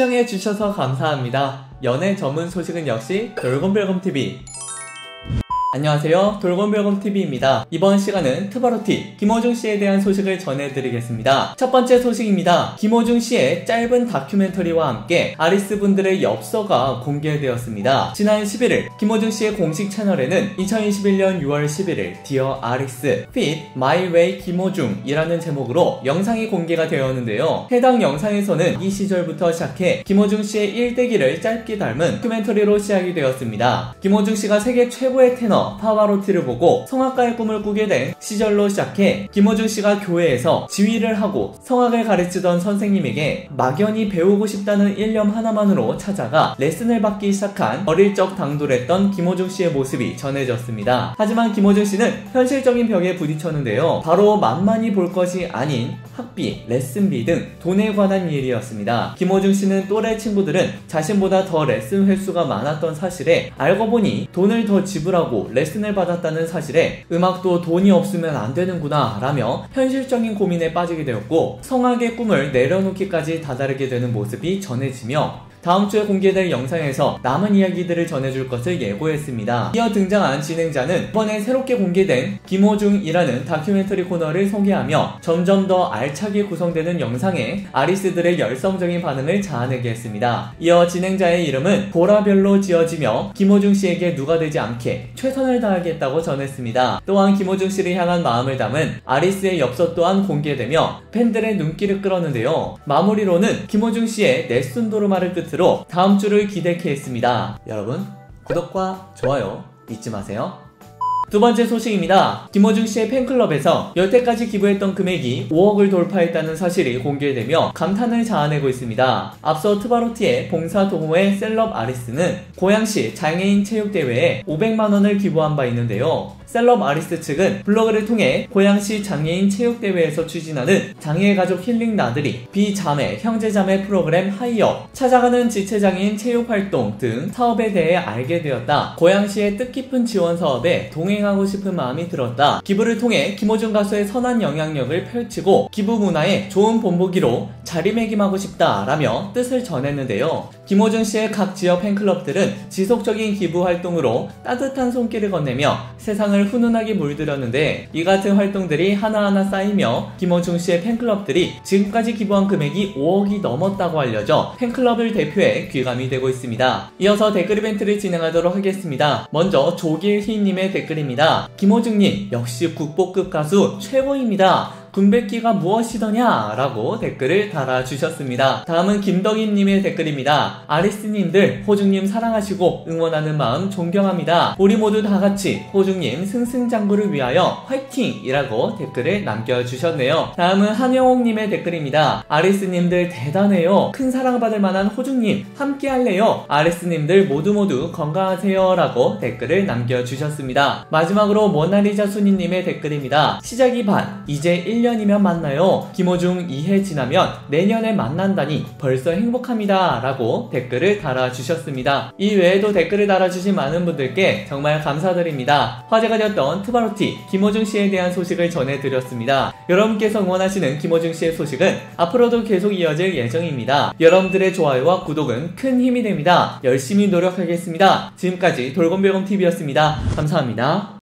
시청해주셔서 감사합니다. 연예 전문 소식은 역시 돌곰별곰TV. 안녕하세요. 돌곰별곰TV입니다. 이번 시간은 트바로티 김호중 씨에 대한 소식을 전해드리겠습니다. 첫 번째 소식입니다. 김호중 씨의 짧은 다큐멘터리와 함께 아리스 분들의 엽서가 공개되었습니다. 지난 11일 김호중 씨의 공식 채널에는 2021년 6월 11일 Dear 아리스 My Way 김호중이라는 제목으로 영상이 공개가 되었는데요. 해당 영상에서는 이 시절부터 시작해 김호중 씨의 일대기를 짧게 담은 다큐멘터리로 시작이 되었습니다. 김호중 씨가 세계 최고의 테너 파바로티를 보고 성악가의 꿈을 꾸게 된 시절로 시작해 김호중 씨가 교회에서 지휘를 하고 성악을 가르치던 선생님에게 막연히 배우고 싶다는 일념 하나만으로 찾아가 레슨을 받기 시작한 어릴 적 당돌했던 김호중 씨의 모습이 전해졌습니다. 하지만 김호중 씨는 현실적인 벽에 부딪혔는데요. 바로 만만히 볼 것이 아닌 학비, 레슨비 등 돈에 관한 일이었습니다. 김호중 씨는 또래 친구들은 자신보다 더 레슨 횟수가 많았던 사실에 알고 보니 돈을 더 지불하고 레슨을 받았다는 사실에 음악도 돈이 없으면 안 되는구나 라며 현실적인 고민에 빠지게 되었고 성악의 꿈을 내려놓기까지 다다르게 되는 모습이 전해지며 다음 주에 공개될 영상에서 남은 이야기들을 전해줄 것을 예고했습니다. 이어 등장한 진행자는 이번에 새롭게 공개된 김호중이라는 다큐멘터리 코너를 소개하며 점점 더 알차게 구성되는 영상에 아리스들의 열성적인 반응을 자아내게 했습니다. 이어 진행자의 이름은 보라별로 지어지며 김호중 씨에게 누가 되지 않게 최선을 다하겠다고 전했습니다. 또한 김호중 씨를 향한 마음을 담은 아리스의 엽서 또한 공개되며 팬들의 눈길을 끌었는데요. 마무리로는 김호중 씨의 네순도르마를 끝 끝으로 다음 주를 기대케 했습니다. 여러분, 구독과 좋아요 잊지 마세요. 두 번째 소식입니다. 김호중 씨의 팬클럽에서 여태까지 기부했던 금액이 5억을 돌파했다는 사실이 공개되며 감탄을 자아내고 있습니다. 앞서 트바로티의 봉사 동호회 셀럽 아리스는 고양시 장애인 체육대회에 500만원을 기부한 바 있는데요. 셀럽 아리스 측은 블로그를 통해 고양시 장애인 체육대회에서 추진하는 장애 가족 힐링 나들이, 비장애 형제자매 프로그램 하이업, 찾아가는 지체장애인 체육활동 등 사업에 대해 알게 되었다. 고양시의 뜻깊은 지원 사업에 동행하고 싶은 마음이 들었다. 기부를 통해 김호중 가수의 선한 영향력을 펼치고 기부 문화에 좋은 본보기로 자리매김하고 싶다라며 뜻을 전했는데요. 김호중 씨의 각 지역 팬클럽들은 지속적인 기부 활동으로 따뜻한 손길을 건네며 세상을 사랑을 훈훈하게 물들였는데 이 같은 활동들이 하나하나 쌓이며 김호중 씨의 팬클럽들이 지금까지 기부한 금액이 5억이 넘었다고 알려져 팬클럽을 대표해 귀감이 되고 있습니다. 이어서 댓글 이벤트를 진행하도록 하겠습니다. 먼저 조길희님의 댓글입니다. 김호중님 역시 국보급 가수 최고입니다. 군백기가 무엇이더냐? 라고 댓글을 달아주셨습니다. 다음은 김덕인님의 댓글입니다. 아리스님들, 호중님 사랑하시고 응원하는 마음 존경합니다. 우리 모두 다 같이 호중님 승승장구를 위하여 화이팅! 이라고 댓글을 남겨주셨네요. 다음은 한영옥님의 댓글입니다. 아리스님들 대단해요. 큰 사랑받을 만한 호중님 함께 할래요. 아리스님들 모두 모두 건강하세요. 라고 댓글을 남겨주셨습니다. 마지막으로 모나리자 순이님의 댓글입니다. 시작이 반, 이제 1 1년이면 만나요. 김호중 2해 지나면 내년에 만난다니 벌써 행복합니다. 라고 댓글을 달아주셨습니다. 이 외에도 댓글을 달아주신 많은 분들께 정말 감사드립니다. 화제가 되었던 트바로티 김호중 씨에 대한 소식을 전해드렸습니다. 여러분께서 응원하시는 김호중 씨의 소식은 앞으로도 계속 이어질 예정입니다. 여러분들의 좋아요와 구독은 큰 힘이 됩니다. 열심히 노력하겠습니다. 지금까지 돌곰별곰TV였습니다. 감사합니다.